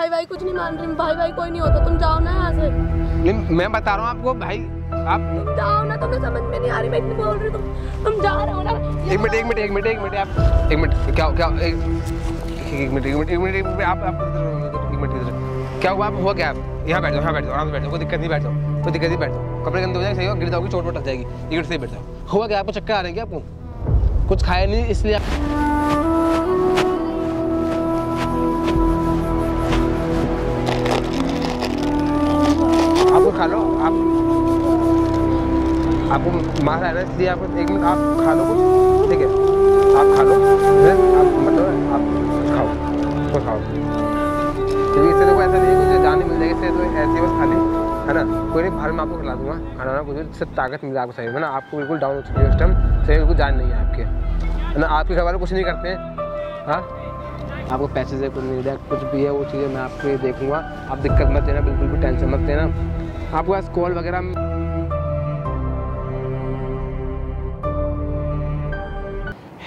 भाई भाई कुछ नहीं मान रही भाई भाई कोई नहीं होता तुम जाओ ना यहाँ से नहीं मैं बता रहा हूँ आपको भाई आप जाओ ना तुम्हें समझ में नहीं आ रही मैं इतनी बोल रही हूँ तुम तुम जा रहे हो ना एक मिनट एक मिनट एक मिनट एक मिनट आप एक मिनट क्या क्या एक मिनट एक मिनट एक मिनट आप आप एक मिनट इधर क्या हुआ आप हुआ क्या आप यहाँ बैठ जाओ यहाँ बैठ जाओ आराम से बैठ जाओ कोई दिक्कत नहीं बैठ जाओ कोई दिक्कत नहीं बैठ जाओ कपड़े गंदे हो जाएँगे सही हो गिर जाओगी चोट वोट लग जाएगी टिकट से बैठ जाओ हुआ क्या आपको चक्कर आ रहे हैं क्या आपको कुछ खाया नहीं इसलिए खा लो आप आपको मार आ रहा है इसलिए आपको एक मिनट आप खा लो कुछ। ठीक है आप खा लो। आप मतलब आप खाओ कुछ खाओ। क्योंकि इससे कोई ऐसा नहीं है कुछ जान नहीं मिल जाएगी इससे तो ऐसे बस खाली है ना? कोई नहीं बाहर में आपको खिला दूँगा। खाना ना कुछ भी, ताकत मिले आपको शरीर में ना आपको बिल्कुल डाउन हो चुकी है उस टाइम शरीर बिल्कुल जान नहीं है आपके। है ना? आपके घर वाले कुछ नहीं करते। हैं? हाँ आपको पैसे से कुछ नहीं दिया कुछ भी है वो चीज़ें मैं आपके देखूँगा। आप दिक्कत मत देना बिल्कुल भी टेंशन मत देना आपको पास कॉल वगैरह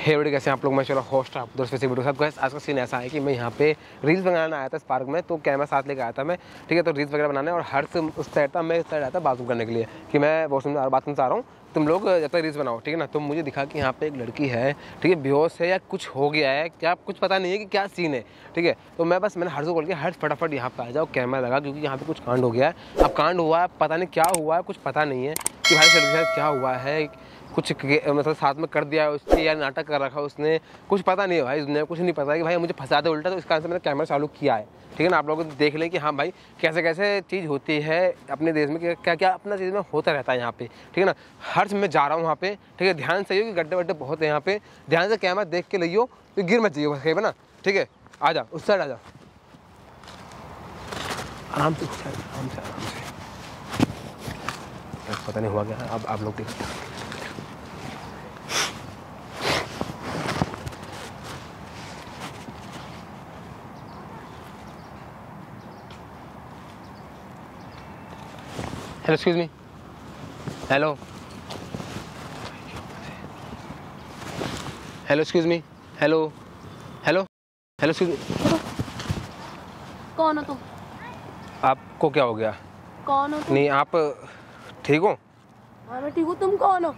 हे बड़े कैसे आप लोग? मैं चलो होस्ट आप, दोस्त वैसे वीडियो सब आज का सीन ऐसा है कि मैं यहाँ पे रील्स बनाना आया था इस पार्क में तो कैमरा साथ लेकर आया था मैं। ठीक है तो रील्स वगैरह बनाने और हर से उस साइड था, मैं इस साइड आया था बाथरूम करने के लिए कि मैं वॉशरूम बाथरूम से आ रहा हूँ। तुम लोग जब तक रील्स बनाओ, ठीक है ना? तो मुझे दिखा कि यहाँ पे एक लड़की है, ठीक है? बेहोश है या कुछ हो गया है? क्या कुछ पता नहीं है कि क्या सीन है, ठीक है? तो मैं बस, मैंने हर से बोल के हर फटाफट यहाँ पे आ जाओ कैमरा लगा, क्योंकि यहाँ पे कुछ कांड हो गया है। अब कांड हुआ है, पता नहीं क्या हुआ है, कुछ पता नहीं है कि भाई क्या हुआ है? कुछ मतलब साथ में कर दिया है उसने या नाटक कर रखा, उसने कुछ पता नहीं है भाई को कुछ नहीं पता कि भाई मुझे फंसा दे उल्टा तो इस कारण से मैंने कैमरा चालू किया है। ठीक है ना? आप लोग देख लें कि हाँ भाई कैसे कैसे चीज़ होती है अपने देश में क्या क्या अपना चीज़ में होता रहता है यहाँ पे। ठीक है ना? हर समय जा रहा हूँ वहाँ पे। ठीक है? ध्यान से कि गड्ढे वड्ढे बहुत है यहाँ पे। ध्यान से कैमरा देख के लियो तो गिर मत जाइए बस ना? ठीक है? आ जा उस साइड आ जा आराम से आराम से आराम से। पता नहीं हुआ क्या? अब आप लोग देखो hello excuse me hello hello excuse me hello hello hello excuse कौन हो तुम? आपको क्या हो गया? कौन हो तुम? नहीं आप ठीक हो? हाँ मैं ठीक हूँ। तुम कौन हो?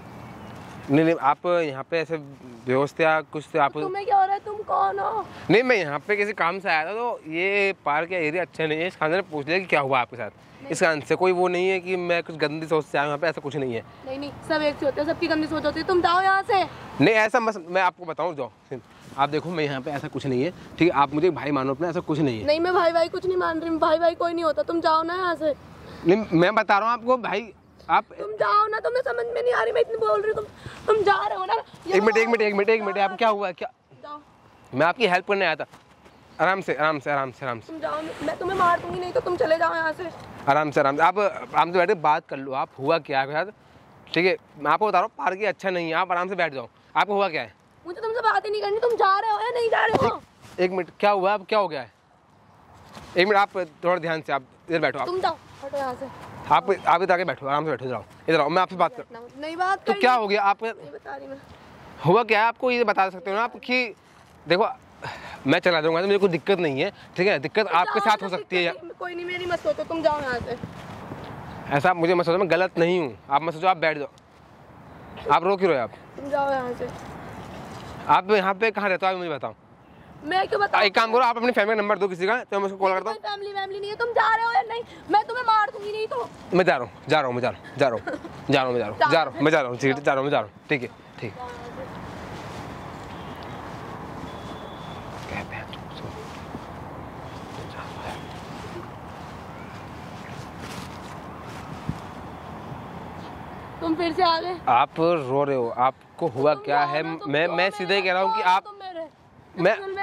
नहीं नहीं आप यहाँ पे ऐसे बेहोश थे या कुछ तो आप तुम्हें क्या हो रहा है? तुम कौन हो? नहीं मैं यहाँ पे किसी काम से आया था तो ये पार्क या एरिया अच्छा नहीं है। इस खान पूछ लिया कि क्या हुआ आपके साथ? इस कारण से कोई वो नहीं है कि मैं कुछ गंदी सोच से आया यहाँ पे ऐसा कुछ नहीं है। नहीं नहीं सब एक होते हैं सबकी गंदी सोच होती है। तुम जाओ यहाँ से। नहीं ऐसा मस मैं आपको बताऊँ जाओ आप देखो मैं यहाँ पे ऐसा कुछ नहीं है ठीक है? आप मुझे भाई मानो अपना ऐसा कुछ नहीं है। नहीं मैं भाई भाई कुछ नहीं मान रही भाई भाई कोई नहीं होता। तुम जाओ ना यहाँ से। नहीं मैं बता रहा हूँ आपको भाई आप तुम जाओ ना तुम्हें समझ में नहीं आ रही मैं इतनी बोल रही हूँ। तुम तुम जा रहे हो ना एक मिनट एक मिनट एक मिनट एक मिनट आप क्या हुआ क्या मैं आपकी हेल्प करने आया था। आराम से आराम से आराम से आराम से। तुम जाओ मैं तुम्हें मार दूँगी नहीं तो तुम चले जाओ यहाँ से। आराम से आराम से। आप आराम से बैठे बात कर लो। आप हुआ क्या है आपके साथ ठीक है मैं आपको बता रहा हूँ पार्क ही अच्छा नहीं है। आप आराम से बैठ जाओ। आपको हुआ क्या है? मुझे तुमसे बात ही नहीं करनी। तुम जा रहे हो या नहीं जा रहे हो? एक मिनट क्या हुआ? अब क्या हो गया है? एक मिनट आप थोड़ा ध्यान से आप इधर बैठो आप। तुम जाओ हटो यहाँ से। आप आप इधर आके बैठो आराम से बैठो जाओ इधर आओ मैं आपसे बात कर नहीं बात तो क्या हो। गया? आप बता रही हुआ क्या है? आपको ये बता सकते हो ना आप कि देखो मैं चला जाऊँगा तो मुझे कोई दिक्कत नहीं है ठीक है दिक्कत आपके साथ हो सकती है कोई नहीं मेरी मत सोचो तुम जाओ यहाँ से ऐसा आप मुझे मत सोचो मैं गलत नहीं हूँ आप मत सोचो आप बैठ जाओ आप रो क्यों रहे आप तुम जाओ यहाँ से आप यहाँ पे कहाँ रहते हो आप मुझे बताओ मैं क्यों बताऊँ एक काम करो आप अपनी फैमिली नंबर दो किसी का तो मैं उसको कॉल करता हूँ फैमिली वैमिली नहीं है तुम जा रहे हो या नहीं मैं तुम्हें मार दूँगी नहीं तो मैं जा रहा हूँ जा रहा हूँ मैं जा रहा हूँ जा रहा हूँ जा रहा हूँ मैं जा रहा हूँ जा रहा हूँ मैं जा रहा हूँ ठीक है जा रहा हूँ मैं जा रहा हूँ ठीक है ठीक है कहते हैं तुम सुन। तुम फिर से आ गए। आप रो रहे हो आपको हुआ क्या है? मैं मैं सीधे कह रहा हूँ कि आप मैं- में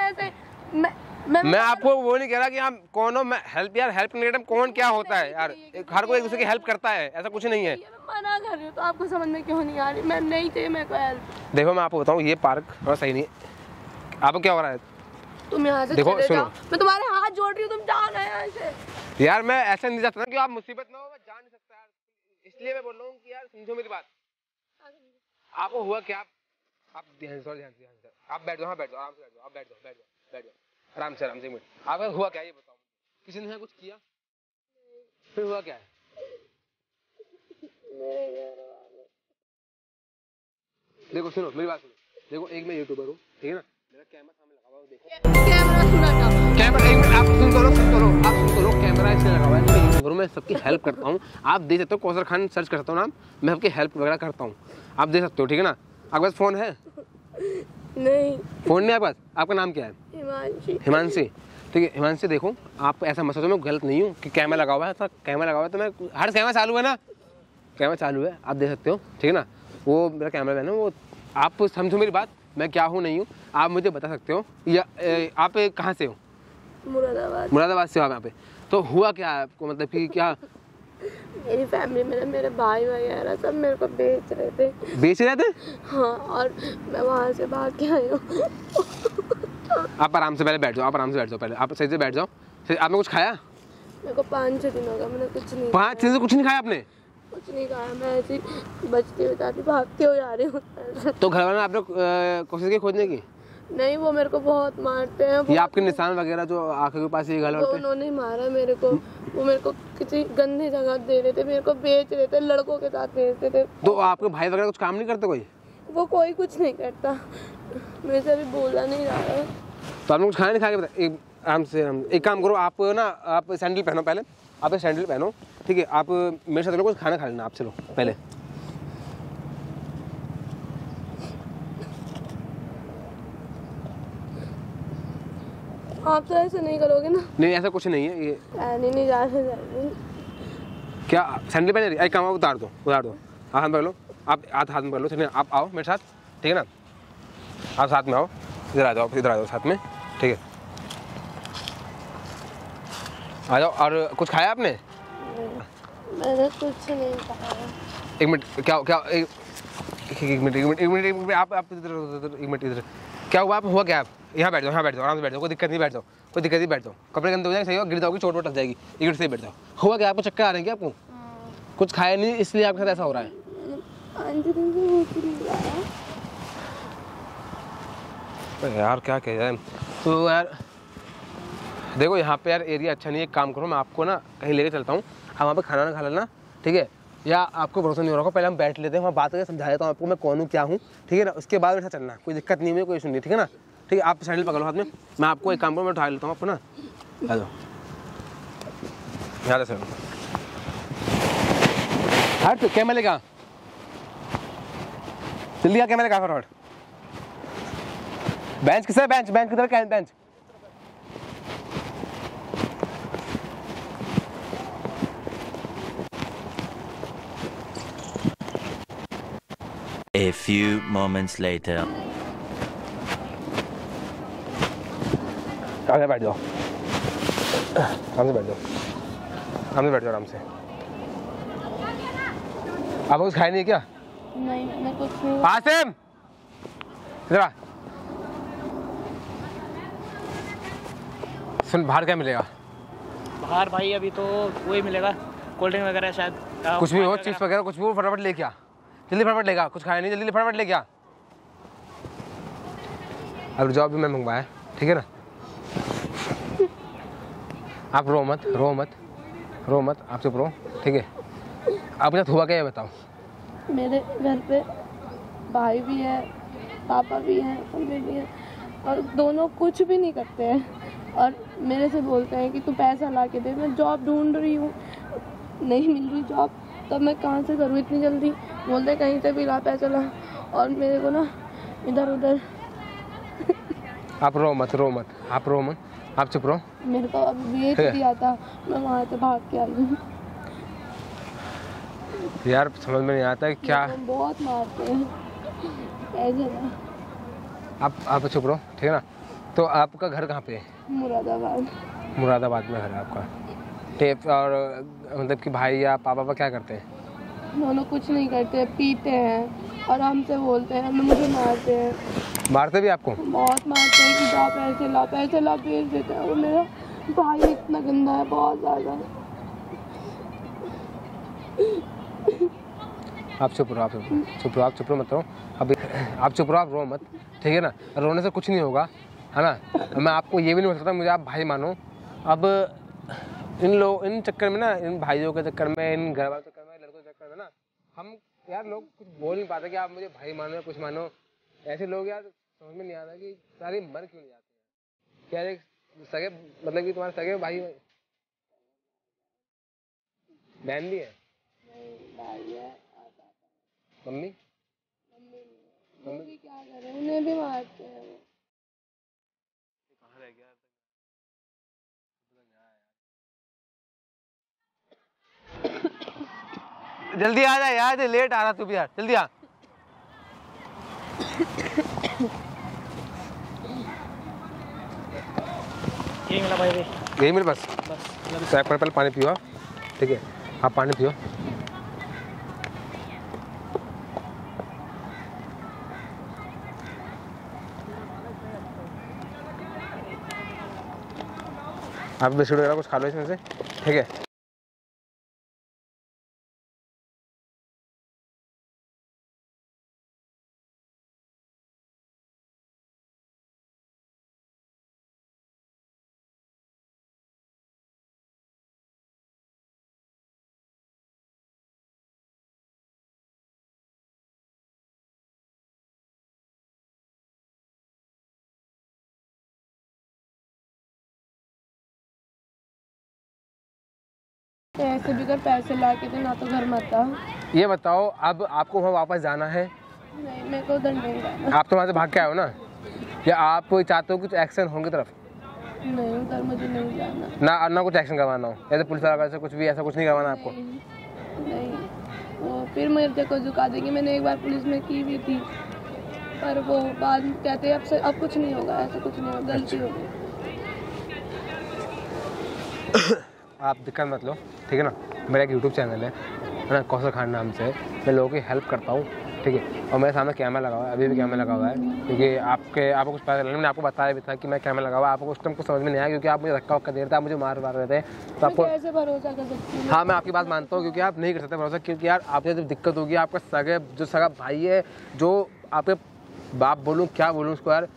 मैं मैं मैं आपको वो नहीं कह रहा कि आप कौन हो मैं हेल्प यार हेल्प नहीं करता कौन क्या होता है यार? हर कोई एक दूसरे की हेल्प करता है ऐसा कुछ नहीं है। मना कर रही हूँ तो आपको समझ में क्यों नहीं आ रही? मैं नहीं चाहिए मेरे को हेल्प देखो मैं आपको बताऊँ ये पार्क थोड़ा सही नहीं है। आपको क्या हो रहा है? तुम यहाँ से देखो, सुनो। मैं तुम्हारे हाथ जोड़ रही हूँ तुम जाओ ना यहाँ से। यार मैं ऐसा नहीं चाहता कि आप मुसीबत ना हो मैं जान नहीं सकता यार इसलिए मैं बोल रहा हूँ कि यार समझो मेरी बात। आपको हुआ क्या? आप ध्यान से ध्यान से ध्यान से। आप बैठ जाओ हाँ बैठ जाओ आराम से बैठ जाओ आप बैठ जाओ बैठ जाओ बैठ जाओ आराम से आराम से मिनट। आपको हुआ क्या? ये बताओ किसी ने कुछ किया? फिर हुआ क्या? है देखो सुनो मेरी बात सुनो। देखो एक मैं यूट्यूबर हूँ ठीक है ना? मेरा कैमरा सामने लगा हुआ है देखो। कैमरा सुना कैमरा एक मिनट आप सुन करो सुन करो आप सुन करो कैमरा इसलिए लगा हुआ है। मैं यूट्यूबर हूँ मैं सबकी हेल्प करता हूँ। आप देख सकते हो कौसर खान सर्च कर सकता हूँ नाम। मैं सबकी हेल्प वगैरह करता हूँ। आप देख सकते हो ठीक है ना? आपके पास फ़ोन है? नहीं। फ़ोन नहीं आपके पास? आपका नाम क्या है? हिमांशी। हिमांशी। ठीक है हिमांशी देखो आप ऐसा मत सोचो मैं गलत नहीं हूँ कि कैमरा लगा हुआ है तो कैमरा लगा हुआ है तो मैं हर कैमरा चालू है ना? कैमरा चालू है आप देख सकते हो ठीक है ना? वो मेरा कैमरा मैन है वो आप समझो मेरी बात मैं क्या हूँ नहीं हूँ आप मुझे बता सकते हो। या ए, आप कहाँ से हो? मुरादाबाद। मुरादाबाद से हो आप यहाँ पे। तो हुआ क्या है आपको? मतलब कि क्या मेरी फैमिली में मेरे भाई वगैरह सब मेरे को बेच रहे थे। बेच रहे थे? हाँ और मैं वहाँ से भाग के आई हूँ। आप आराम से पहले बैठ जाओ आप आराम से बैठ जाओ पहले। आप सही से बैठ जाओ। आपने कुछ खाया? मेरे को पाँच छः दिन हो गया मैंने कुछ नहीं पाँच दिन से कुछ नहीं खाया आपने? कुछ नहीं कहा मैं ऐसी बचती हुई जाती भागती हो जा रही हूँ। तो घर वालों ने आपने कोशिश की खोजने की? नहीं वो मेरे को बहुत मारते हैं ये आपके निशान वगैरह जो आँखों के पास ये गल वो उन्होंने मारा मेरे को। वो मेरे को किसी गंदी जगह दे रहे थे मेरे को बेच रहे थे लड़कों के साथ बेचते थे। तो आपके भाई वगैरह कुछ काम नहीं करते कोई? वो कोई कुछ नहीं करता। मेरे से अभी बोला नहीं जा रहा। है तो आपने कुछ खाना नहीं खा एक आराम से आराम एक काम करो आप ना आप सैंडल पहनो पहले। आप सैंडल पहनो ठीक है? आप मेरे साथ कुछ खाना खा लेना आप चलो पहले। आप तो ऐसे नहीं करोगे ना। नहीं ऐसा कुछ नहीं है ये नहीं नहीं जा क्या सैंडल पहने रही एक काम उतार दो उतार दो। हाथ में पकड़। लो आप हाथ हाथ में पकड़ लो चलिए आप आओ मेरे साथ ठीक है ना? आप साथ में आओ इधर आ जाओ इधर आ जाओ साथ में ठीक है? आ जाओ और कुछ खाया आपने? मैंने कुछ नहीं कहा एक मिनट क्या क्या एक मिनट एक मिनट एक मिनट आप आप इधर इधर एक मिनट इधर। क्या हुआ आप हुआ क्या? आप यहाँ बैठ जाओ यहाँ बैठ जाओ आराम से बैठ जाओ कोई दिक्कत नहीं बैठ जाओ कोई दिक्कत नहीं बैठ जाओ। कपड़े गंदे हो जाएँगे सही हो गिर जाओगी चोट वोट लग जाएगी एक मिनट से ही बैठ जाओ। हुआ क्या आपको चक्कर आ रहे हैं क्या आपको? कुछ खाया नहीं इसलिए आपके साथ ऐसा हो रहा है? यार क्या कह जाए तो यार देखो यहाँ पे यार एरिया अच्छा नहीं है काम करो मैं आपको ना कहीं लेके चलता हूँ। हम वहाँ पे खाना ना खा लेना ठीक है? या आपको भरोसा नहीं हो रहा पहले हम बैठ लेते हैं वहाँ बात करके समझा देता हूँ आपको मैं कौन हूँ क्या हूँ ठीक है ना? उसके बाद साथ चलना कोई दिक्कत नहीं हुई कोई इशू नहीं ठीक है ना? ठीक है आप सैंडल पकड़ो हाथ में। मैं आपको एक काम करूँ मैं उठा लेता हूँ आपको ना आ जाओ। यहाँ से हट कैमरे लेगा जल्दी आ कैमरे का फटाफट। बेंच किसका बेंच बेंच किधर का है bench A few moments later. आगे बैठ जाओ। आराम से बैठ जाओ। आराम से बैठ जाओ आराम से। आप कुछ खाए नहीं क्या? नहीं मैंने कुछ नहीं। आसिम! इधर सुन बाहर क्या मिलेगा? बाहर भाई अभी तो वही मिलेगा। कोल्ड ड्रिंक वगैरह शायद कुछ भी हो चिप्स वगैरह। कुछ भी हो फटाफट लेके आ जल्दी फटाफट लेगा कुछ खाया नहीं? जल्दी फटाफट लेके आ अब जॉब भी मैं मंगवाया ठीक है ना? आप रो मत रो मत रो मत आप चुप रहो ठीक है? आप मुझे हुआ क्या बताओ? मेरे घर पे भाई भी है पापा भी हैं मम्मी भी हैं और दोनों कुछ भी नहीं करते हैं। और मेरे से बोलते हैं कि तू पैसा ला के दे मैं जॉब ढूंढ रही हूँ। नहीं मिल रही जॉब तब मैं कहाँ से करूँ इतनी जल्दी? बोलते कहीं से भी ला पैसा ला। और मेरे को ना इधर उधर आप रो मत रो मत आप रो मत। आप चुप रहो। मेरे को बेच है। दिया था मैं वहाँ से भाग के आई हूँ। यार समझ में नहीं आता है क्या बहुत मारते हैं। ऐसे ना। आप आप चुप रहो ठीक है ना? तो आपका घर कहाँ पे है? मुरादाबाद। मुरादाबाद में घर है आपका। टेप और मतलब कि भाई या पापा पापा क्या करते हैं? दोनों कुछ नहीं करते पीते हैं और हमसे बोलते हैं हमें मुझे मारते हैं। मारते भी आपको? बहुत मारते हैं कि जाओ पैसे ला पैसे ला भेज देते हैं। वो मेरा भाई इतना गंदा है बहुत ज़्यादा। आप चुप रहो आप चुप रहो चुप रहो आप चुप रहो मत रहो। अब आप चुप रहो आप रो मत ठीक है ना? रोने से कुछ नहीं होगा है ना? मैं आपको ये भी नहीं बोल सकता मुझे आप भाई मानो। अब इन लोग इन चक्कर में ना इन भाइयों के चक्कर में इन घर वालों के चक्कर में लड़कों के चक्कर में ना हम यार लोग कुछ बोल नहीं पाते कि आप मुझे भाई मानो या कुछ मानो। ऐसे लोग यार समझ में नहीं आता कि सारे मर क्यों नहीं जाते क्या एक सगे मतलब कि तुम्हारे सगे भाई बहन भी है? मम्मी? मम्मी? क्या करें उन्हें भी मारते हैं वो जल्दी आ जा यार लेट आ रहा तू भी यार जल्दी आ। यही मिला भाई अभी। यही मेरे पास? बस तो एक मिनट पहले पानी पियो आप ठीक है आप पानी पियो। आप बिस्कुट वगैरह कुछ खा लो इसमें से ठीक है। तो ऐसे भी कर पैसे ला के ना तो घर मत आ ये बताओ अब आपको वहाँ वापस जाना है? नहीं मेरे को उधर नहीं जाना। आप तो वहाँ से भाग के आए हो ना? या आप चाहते हो कुछ एक्शन हो उनकी तरफ़? नहीं उधर मुझे नहीं जाना। ना ना कुछ एक्शन करवाना हो? जैसे पुलिस वाला से कुछ भी ऐसा कुछ नहीं करवाना आपको? नहीं वो फिर मेरे को झुका देगी। मैंने एक बार पुलिस में की भी थी पर वो बाद कहते हैं अब से अब कुछ नहीं होगा ऐसा कुछ नहीं होगा गलती हो गई। आप दिक्कत मत लो ठीक है ना? मेरा एक यूट्यूब चैनल है है ना? कौशल खान नाम से। मैं लोगों की हेल्प करता हूँ ठीक है? और मेरे सामने कैमरा लगा हुआ है अभी भी कैमरा लगा हुआ है क्योंकि आपके आपको कुछ पता मैंने आपको बताया भी था कि मैं कैमरा लगा हुआ है। आपको उस टाइम कुछ समझ में नहीं आया क्योंकि आप मुझे धक्का वक्का दे रहे थे आप मुझे मार मार रहे थे। तो आपको कैसे भरोसा कर सकती हाँ मैं आपकी बात मानता हूँ क्योंकि आप नहीं कर सकते भरोसा क्योंकि यार आपसे जब दिक्कत होगी आपका सगे जो सगा भाई है जो आपके बाप बोलूँ क्या बोलूँ उसको यार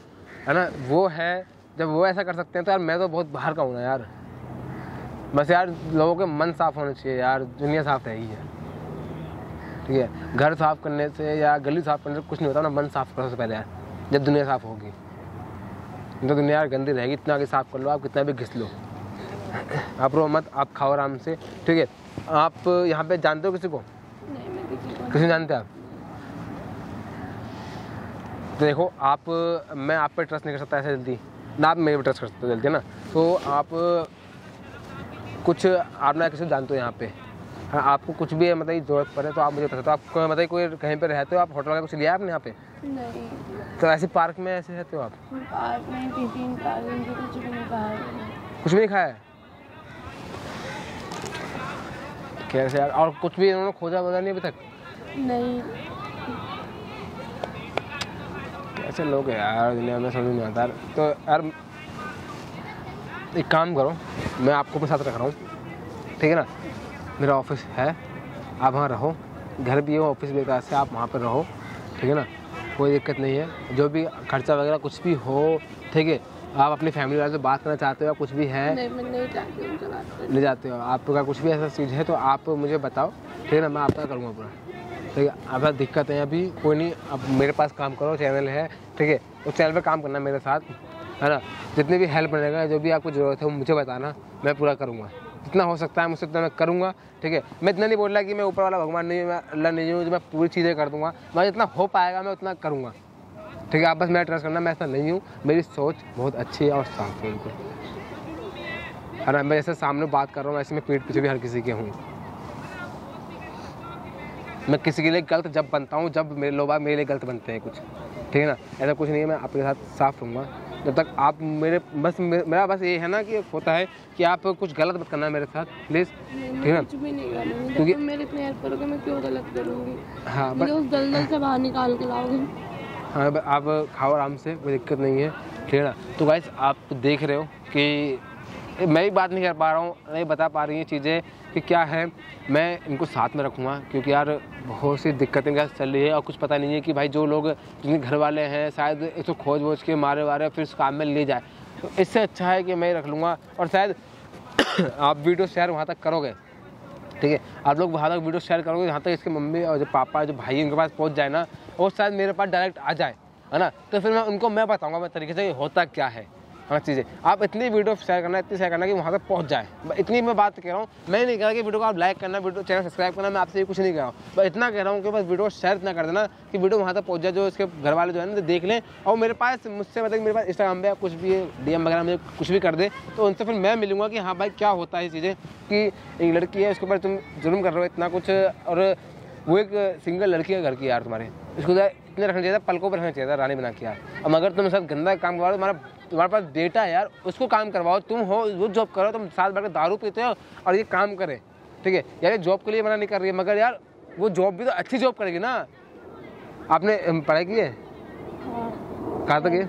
है ना? वो है जब वो ऐसा कर सकते हैं तो यार मैं तो बहुत बाहर का हूँ ना यार। बस यार लोगों के मन साफ़ होने चाहिए यार दुनिया साफ़ रहेगी है ठीक है घर साफ़ करने से या गली साफ़ करने से कुछ नहीं होता ना मन साफ़ करो सबसे पहले यार जब दुनिया साफ़ होगी। तो दुनिया यार गंदी रहेगी इतना आगे साफ़ कर लो आप कितना भी घिस लो। आप रो मत आप खाओ आराम से। ठीक है आप यहाँ पे जानते हो किसी को? किसी जानते आप? तो देखो आप मैं आप पे ट्रस्ट नहीं कर सकता ऐसे जल्दी। ना आप मेरे पे ट्रस्ट कर सकते हो जल्दी है ना? तो आप कुछ आप ना किसी जानते हो यहाँ पे। हाँ आपको कुछ भी मतलब ज़रूरत पड़े तो आप मुझे बता तो आप मतलब कोई कहीं पे रहते हो आप होटल वगैरह कुछ लिया आपने यहाँ पे? नहीं। तो ऐसे पार्क में ऐसे रहते हो आप? पार्क में पार्क में कुछ भी नहीं खाया कुछ भी नहीं खाया? कैसे यार? और कुछ भी इन्होंने खोजा वोजा नहीं अभी तक? नहीं। ऐसे लोग यार दुनिया में समझ नहीं आता। तो यार एक काम करो मैं आपको अपने साथ रख रहा हूँ ठीक है ना? मेरा ऑफ़िस है आप वहाँ रहो घर भी हो ऑफ़िस भी से आप वहाँ पर रहो ठीक है ना? कोई दिक्कत नहीं है जो भी खर्चा वगैरह कुछ भी हो ठीक है? आप अपनी फैमिली वाले से बात करना चाहते हो या कुछ भी है नहीं मैं नहीं चाहती उनसे बात करना ले जाते हो? आपका कुछ भी ऐसा चीज़ है तो आप मुझे बताओ ठीक है ना? मैं आपका करूँगा पूरा। ठीक है आपका दिक्कत है अभी कोई नहीं अब मेरे पास काम करो चैनल है ठीक है? उस चैनल पर काम करना मेरे साथ है ना? जितनी भी हेल्प मिलेगा, जो भी आपको ज़रूरत है, वो मुझे बताना, मैं पूरा करूँगा। जितना हो सकता है, मुझसे उतना मैं करूँगा, ठीक है? मैं इतना नहीं बोल रहा कि मैं ऊपर वाला भगवान नहीं हूँ, मैं अल्लाह नहीं हूँ जो मैं पूरी चीज़ें कर दूँगा। मैं जितना हो पाएगा, मैं उतना करूँगा। ठीक है? आप बस मैं ट्रस्ट करना, मैं ऐसा नहीं हूँ। मेरी सोच बहुत अच्छी है और साफ़ है, बिल्कुल। है ना? मैं जैसे सामने बात कर रहा हूँ ऐसे मैं पीठ पीछे भी हर किसी के हूँ। मैं किसी के लिए गलत जब बनता हूँ, जब मेरे लोग मेरे लिए गलत बनते हैं कुछ। ठीक है ना? ऐसा कुछ नहीं है, मैं आपके साथ साफ़ रहूँगा। जब तक आप मेरे बस मेरा बस ये है ना कि होता है कि आप कुछ गलत मत करना मेरे साथ प्लीज़ ठीक है कुछ भी नहीं करूँगी क्योंकि- तुम मेरे हेल्प करोगे मैं क्यों गलत करूँगी? हाँ बस उस दलदल से बाहर निकाल के लाओगे। हाँ आप खाओ आराम से कोई दिक्कत नहीं है ठीक है ना? तो गाइस आप देख रहे हो कि मैं भी बात नहीं कर पा रहा हूँ, नहीं बता पा रही हैं चीज़ें कि क्या है। मैं इनको साथ में रखूँगा, क्योंकि यार बहुत सी दिक्कतें क्या चल रही है और कुछ पता नहीं है कि भाई जो लोग जिनके घर वाले हैं, शायद इसको खोज वोज के मारे वारे फिर उस काम में ले जाए। तो इससे अच्छा है कि मैं ही रख लूँगा और शायद आप वीडियो शेयर वहाँ तक करोगे, ठीक है? आप लोग वहाँ तक वीडियो शेयर करोगे, जहाँ तक इसके मम्मी और जो पापा, जो भाई उनके पास पहुँच जाए ना, वो शायद मेरे पास डायरेक्ट आ जाए, है ना? तो फिर मैं उनको, मैं बताऊँगा मैं तरीके से होता क्या है। हाँ चीज़ें। आप इतनी वीडियो शेयर करना, इतनी शेयर करना कि वहाँ तक पहुँच जाए। इतनी मैं बात कह रहा हूँ, मैं नहीं कह रहा कि वीडियो को आप लाइक करना वीडियो चैनल सब्सक्राइब करना, मैं आपसे कुछ नहीं कह रहा हूँ। बस इतना कह रहा हूँ कि बस वीडियो शेयर इतना कर देना कि वीडियो वहाँ तक पहुँच जाए, जो इसके घर वाले जो है ना तो देख लें। और मेरे पास मुझसे मतलब मेरे पास इंस्टाग्राम पे कुछ भी डी वगैरह में कुछ भी कर दे तो उनसे फिर मैं मिलूँगा कि हाँ भाई, क्या होता है ये चीज़ें, कि एक लड़की है, उसके ऊपर तुम जुर्म कर रहे हो इतना कुछ, और वो एक सिंगल लड़की है घर की यार तुम्हारे। इसको इतने रखना चाहिए था? पलकों पर रखना चाहिए था रानी बना के यार अब अगर तुम सब गंदा काम करवाओ तुम्हारा तुम्हारे पास बेटा है यार उसको काम करवाओ। तुम हो वो जॉब करो तुम साथ बैठ दारू पीते हो और ये काम करे। ठीक है? यार ये जॉब के लिए मना नहीं कर रही है मगर यार वो जॉब भी तो अच्छी जॉब करेगी ना। आपने पढ़ाई की है? हाँ। कहाँ तक है?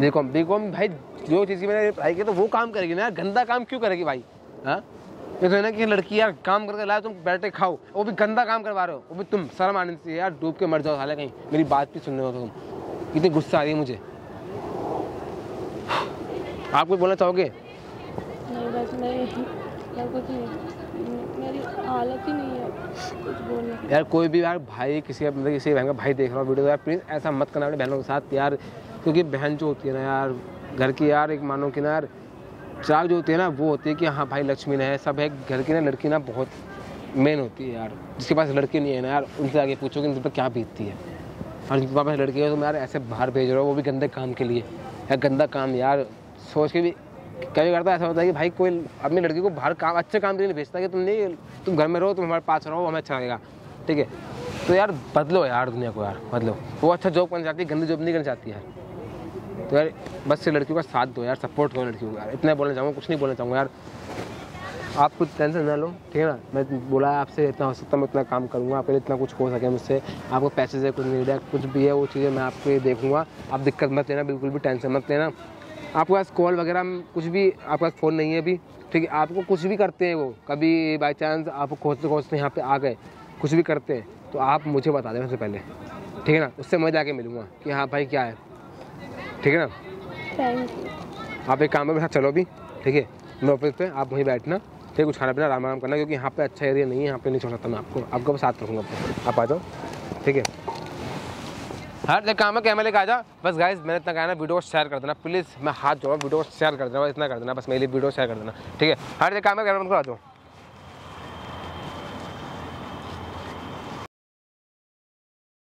बी कॉम बी कॉम भाई जो चीज़ की मैंने पढ़ाई की तो वो काम करेगी ना यार। गंदा काम क्यों करेगी भाई? हाँ? ये तो है ना कि लड़की यार काम करके लाए तुम बैठे खाओ। वो भी गंदा काम करवा रहे हो। वो भी तुम शर्म आने से यार डूब के मर जाओ साले कहीं। मेरी बात भी सुन रहे हो तुम। कितनी गुस्सा आ रही है मुझे। आप कुछ बोलना चाहोगे? नहीं बस मैं मैं कुछ नहीं मेरी हालत ही नहीं है। कुछ बोलने यार कोई भी यार भाई किसी मतलब किसी बहन का भाई देख रहा हो वीडियो यार प्लीज़ ऐसा मत करना अपने बहनों के साथ यार। क्योंकि बहन जो होती है ना यार घर की यार एक मानो कि ना यार चार जो होती है ना, वो होती है कि हाँ भाई लक्ष्मी ने है, सब है, घर की ना लड़की ना बहुत मेन होती है यार। जिसके पास लड़की नहीं है ना यार, उनसे आगे पूछो कि उन पर क्या बीतती है? और जिनके पास लड़की है तो यार ऐसे बाहर भेज रहे हो, वो भी गंदे काम के लिए। यार गंदा काम यार, सोच के भी कभी करता है ऐसा होता है कि भाई कोई अपनी लड़की को बाहर काम, अच्छे काम के लिए भेजता कि तुम नहीं, तुम घर में रहो, तुम हमारे पास रहो हमें अच्छा लगेगा। ठीक है? तो यार बदलो यार दुनिया को यार, बदलो। वो अच्छा जॉब करना चाहती है, गंदी जॉब नहीं करना चाहती यार। तो यार, बस से लड़कियों का साथ दो यार सपोर्ट करो लड़कियों को यार। इतना बोलना चाहूँगा कुछ नहीं बोलना चाहूँगा यार। आप कुछ टेंशन ना लो, ठीक है ना? मैं बोला आपसे इतना हो सकता मैं उतना काम करूँगा आपके लिए इतना कुछ हो सके मुझसे। आपको पैसे से कुछ नहीं है कुछ भी है, वो चीज़ें मैं आपके देखूँगा। आप दिक्कत मत लेना, बिल्कुल भी टेंशन मत लेना। आपके पास कॉल वगैरह, कुछ भी, आपके पास फ़ोन नहीं है अभी। ठीक है, आपको कुछ भी करते हैं वो। कभी बाई चांस आप खोजते खोजते यहाँ पे आ गए, कुछ भी करते हैं तो आप मुझे बता दें सबसे पहले। ठीक है ना? उससे मैं जाके मिलूँगा कि हाँ भाई क्या है। ठीक है ना? आप एक काम में मेरे साथ चलो भी ठीक है? मैं ऑफ़िस पे आप वहीं बैठना ठीक है? कुछ खाना पीना आराम आराम करना क्योंकि यहाँ पे अच्छा एरिया नहीं है यहाँ पे नहीं छोड़ सकता मैं आपको। आपको साथ रखूँगा आप आ जाओ ठीक है? हर एक काम है कैमरे लेके आ जा। बस गाइज़ मैंने इतना कहा ना वीडियो को शेयर कर देना प्लीज़ मैं हाथ जोड़ा वीडियो को शेयर कर देना बस इतना कर देना बस मेरे लिए वीडियो शेयर कर देना ठीक है? हर एक काम है कैमरा करो आ जाओ।